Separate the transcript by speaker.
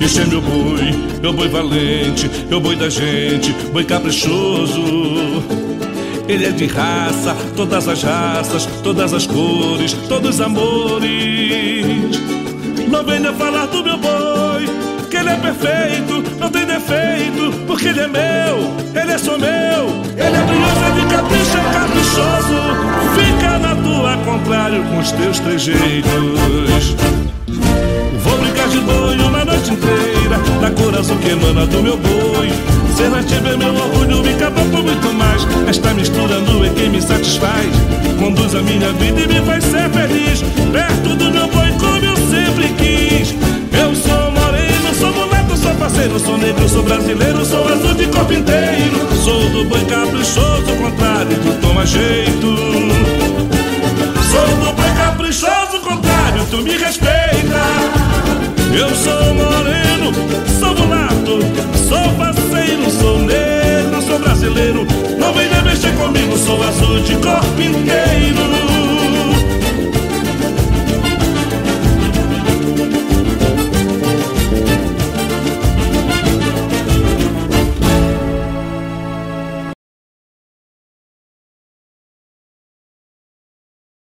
Speaker 1: Esse é meu boi, meu boi valente, meu boi da gente, boi caprichoso. Ele é de raça, todas as raças, todas as cores, todos os amores. Não venha falar do meu boi, que ele é perfeito, não tem defeito, porque ele é meu, ele é só meu. Ele é brilhoso, é de capricho, é caprichoso. Fica na tua contrário com os teus trejeitos. Vou brincar de boi uma noite inteira Na coração que emana do meu boi. Se não tiver meu orgulho me acabou por muito mais. Esta mistura nua é quem me satisfaz. Conduz a minha vida e me faz ser feliz. Perto do meu boi como eu sempre quis. Eu sou moreno, sou mulato, sou parceiro Sou negro, sou brasileiro, sou azul de corpo inteiro. Sou do boi caprichoso, contrário de toma jeito. Sou do boi caprichoso, contrário, tu me respeita. Eu sou sou mulato, sou parceiro, sou negro, sou brasileiro. Não venha mexer comigo, sou azul de corpo inteiro.